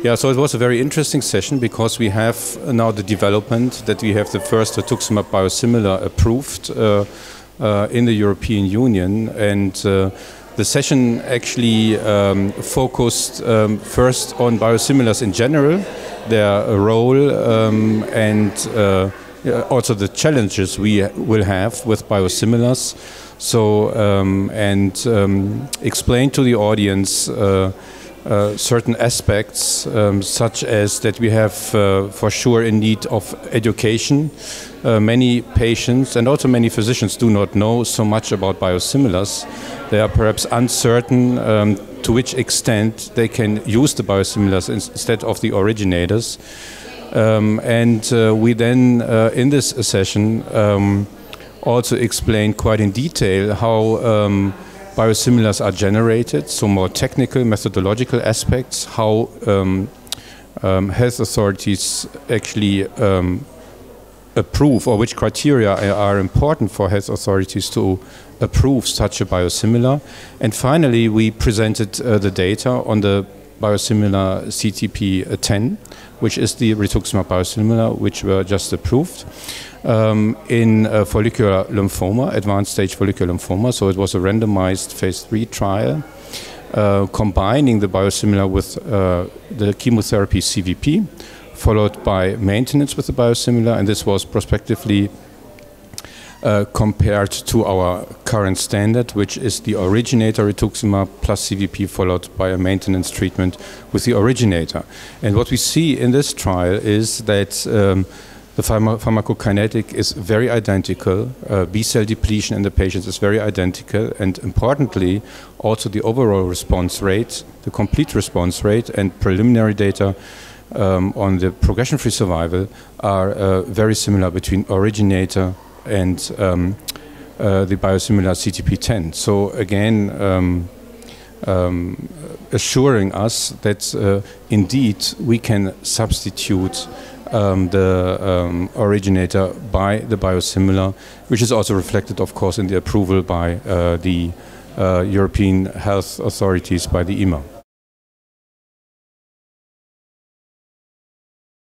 Yeah, so it was a very interesting session because we have now the development that we have the first rituximab biosimilar approved uh, uh, in the European Union, and uh, the session actually um, focused um, first on biosimilars in general, their role, um, and uh, also the challenges we will have with biosimilars. So, um, and um, explain to the audience. Uh, certain aspects, um, such as that we have uh, for sure in need of education. Uh, many patients and also many physicians do not know so much about biosimilars. They are perhaps uncertain um, to which extent they can use the biosimilars instead of the originators. Um, and uh, we then, uh, in this session, um, also explain quite in detail how um, biosimilars are generated, so more technical, methodological aspects, how um, um, health authorities actually um, approve or which criteria are important for health authorities to approve such a biosimilar. And finally, we presented uh, the data on the biosimilar CTP10, which is the rituximab biosimilar, which were just approved um, in uh, follicular lymphoma, advanced stage follicular lymphoma. So it was a randomized phase three trial uh, combining the biosimilar with uh, the chemotherapy CVP, followed by maintenance with the biosimilar, and this was prospectively uh, compared to our current standard, which is the originator rituximab plus CVP followed by a maintenance treatment with the originator. And what we see in this trial is that um, the pharma pharmacokinetic is very identical. Uh, B cell depletion in the patients is very identical. And importantly, also the overall response rate, the complete response rate, and preliminary data um, on the progression free survival are uh, very similar between originator and um, uh, the biosimilar CTP10. So, again, um, um, assuring us that uh, indeed we can substitute um, the um, originator by the biosimilar, which is also reflected, of course, in the approval by uh, the uh, European health authorities, by the EMA.